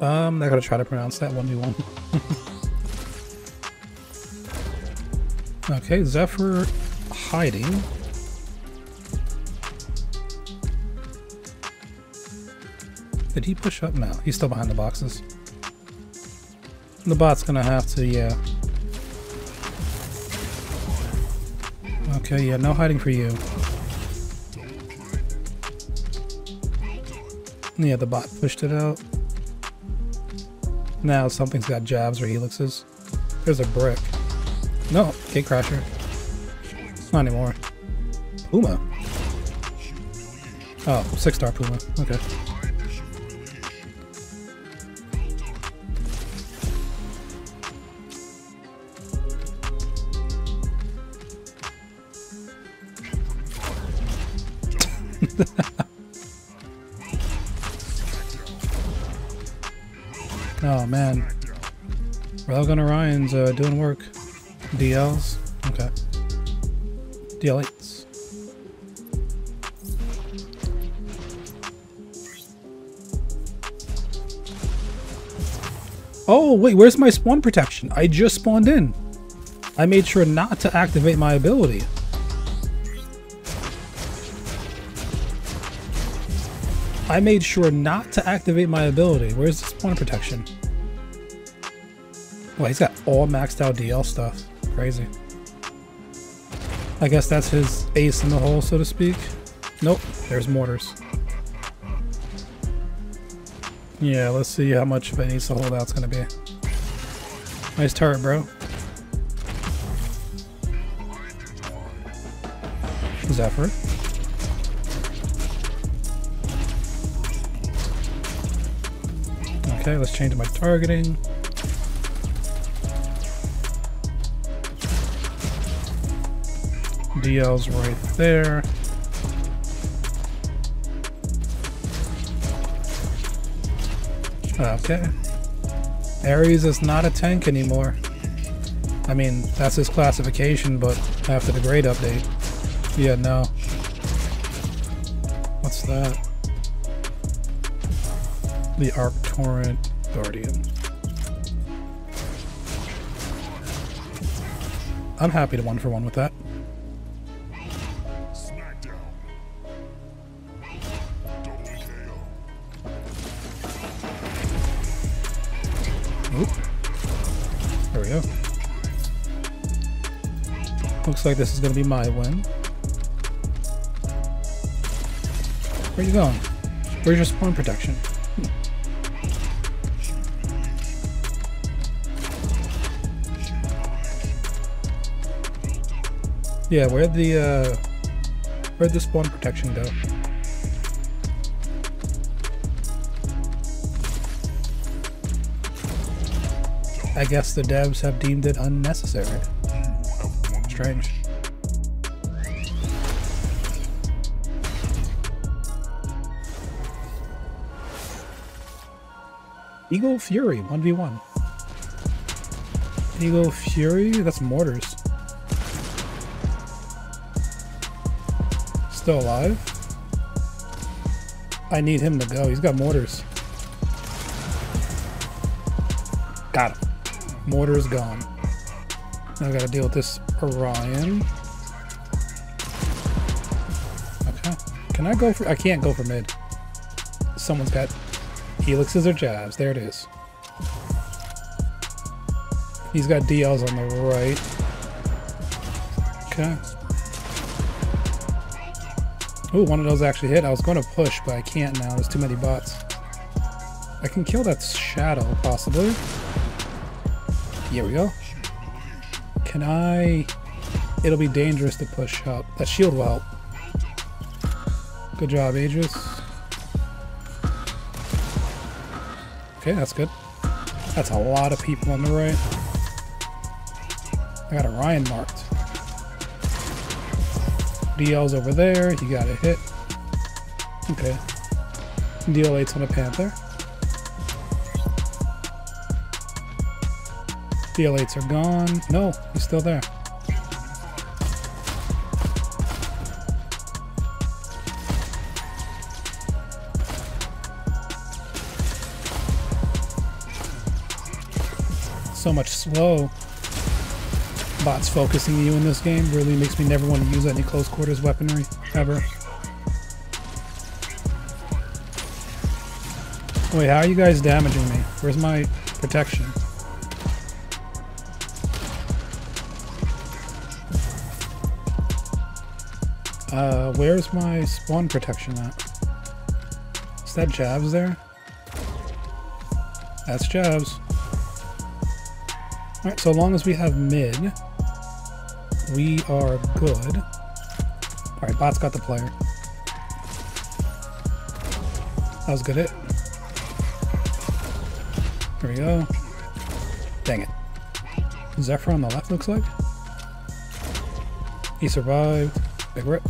Um, I gotta try to pronounce that 1v1. okay, Zephyr hiding. Did he push up? No, he's still behind the boxes. The bot's gonna have to, yeah. Okay, yeah, no hiding for you. Yeah, the bot pushed it out. Now something's got Javs or helixes. There's a brick. No, Gate Crasher. Not anymore. Puma. Oh, six star Puma. Okay. Oh man. Railgun Orion's uh, doing work. DLs. Okay. DL8s. Oh, wait, where's my spawn protection? I just spawned in. I made sure not to activate my ability. I made sure not to activate my ability. Where's the spawn protection? Well, he's got all maxed out DL stuff. Crazy. I guess that's his ace in the hole, so to speak. Nope, there's mortars. Yeah, let's see how much of an ace holdout's gonna be. Nice turret, bro. Zephyr. Okay, let's change my targeting. DL's right there. Okay. Ares is not a tank anymore. I mean, that's his classification, but after the grade update. Yeah, no. What's that? The Arc Torrent Guardian. I'm happy to one for one with that. Oop. There we go. Looks like this is going to be my win. Where you going? Where's your spawn protection? Yeah, where'd the, uh, where'd the spawn protection go? I guess the devs have deemed it unnecessary. Strange. Eagle Fury, 1v1. Eagle Fury? That's mortars. Still alive? I need him to go. He's got mortars. Got him. Mortar's gone. Now I gotta deal with this Orion. Okay. Can I go for... I can't go for mid. Someone's got helixes or Javs. There it is. He's got DLs on the right. Okay. Ooh, one of those actually hit. I was going to push, but I can't now. There's too many bots. I can kill that shadow, possibly. Here we go. Can I... It'll be dangerous to push up. That shield will help. Good job, Aegis. Okay, that's good. That's a lot of people on the right. I got Orion marked. DL's over there. You got a hit. Okay. DL8's on a Panther. DL8s are gone. No, he's still there. so much slow. Bots focusing you in this game really makes me never want to use any close quarters weaponry, ever. Wait, how are you guys damaging me? Where's my protection? Uh, where's my spawn protection at? Is that Javs there? That's Javs. Alright, so long as we have mid, we are good. Alright, bot's got the player. That was good hit. There we go. Dang it. Zephyr on the left looks like. He survived. Big rip.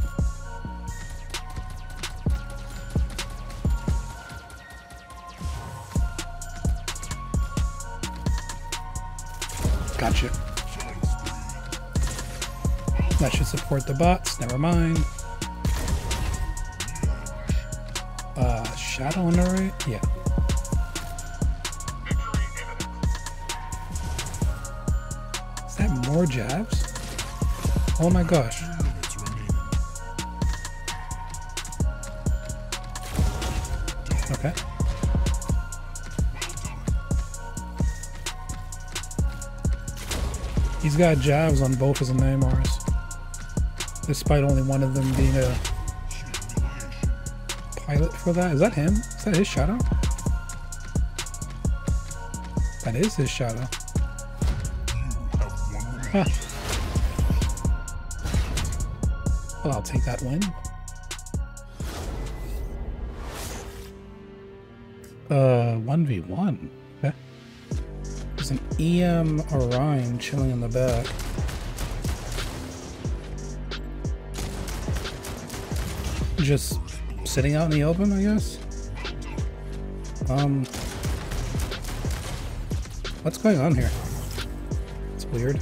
Gotcha. That should support the bots. Never mind. Uh, shadow on the right? Yeah. Is that more Javs? Oh my gosh. Okay. He's got Javs on both of his Neymars. Despite only one of them being a pilot for that. Is that him? Is that his shadow? That is his shadow. Well, I'll take that win. Uh, 1v1. Okay. There's an EM Orion chilling in the back. Just sitting out in the open, I guess? Um, what's going on here? It's weird.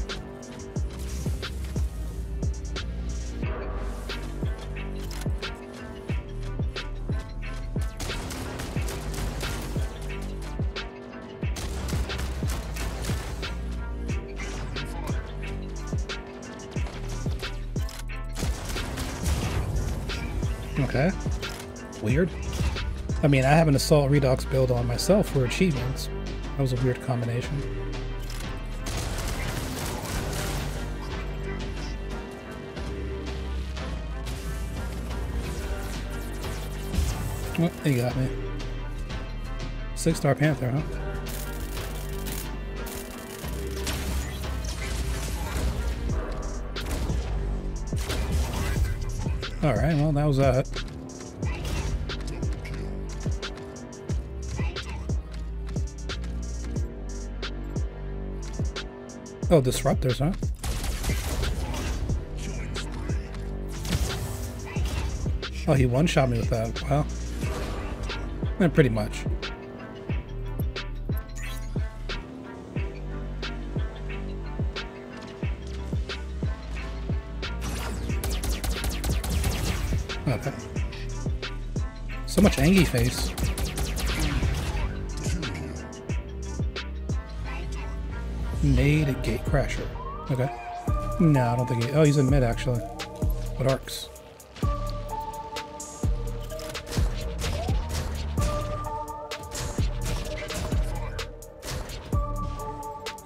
Okay. Weird. I mean, I have an Assault Redox build on myself for achievements. That was a weird combination. Oh, he got me. Six Star Panther, huh? Alright, well, that was that. Oh, disruptors, huh? Oh, he one-shot me with that. Wow. Yeah, pretty much. Okay. So much Angie face. Made a gate crasher. Okay. No, I don't think he... Oh, he's in mid, actually. What arcs?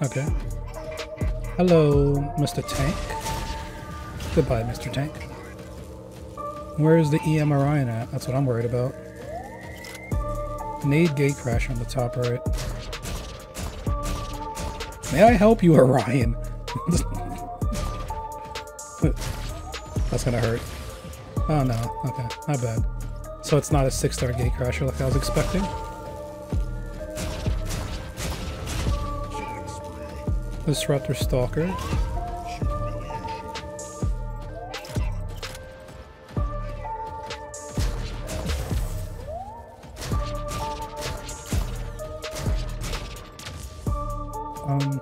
Okay. Hello, Mr. Tank. Goodbye, Mr. Tank. Where's the EM Orion at? That's what I'm worried about. Nade gate crash on the top right. May I help you, Orion? That's gonna hurt. Oh no, okay, not bad. So it's not a six-star gate crasher like I was expecting. Disruptor Stalker. Um,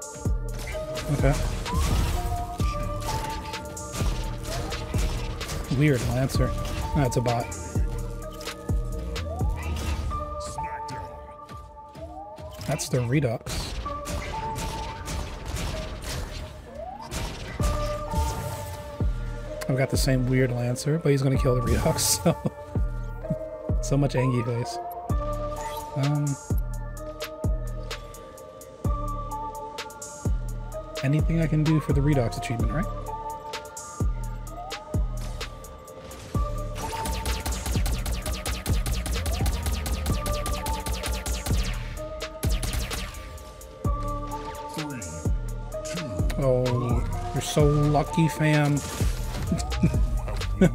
okay. Weird Lancer. That's a bot. That's the Redox. I've got the same weird Lancer, but he's gonna kill the Redox, so... so much Angie face. Um... Anything I can do for the Redox achievement, right? Oh, you're so lucky, fam.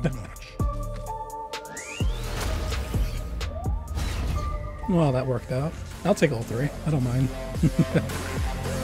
well, that worked out. I'll take all three. I don't mind.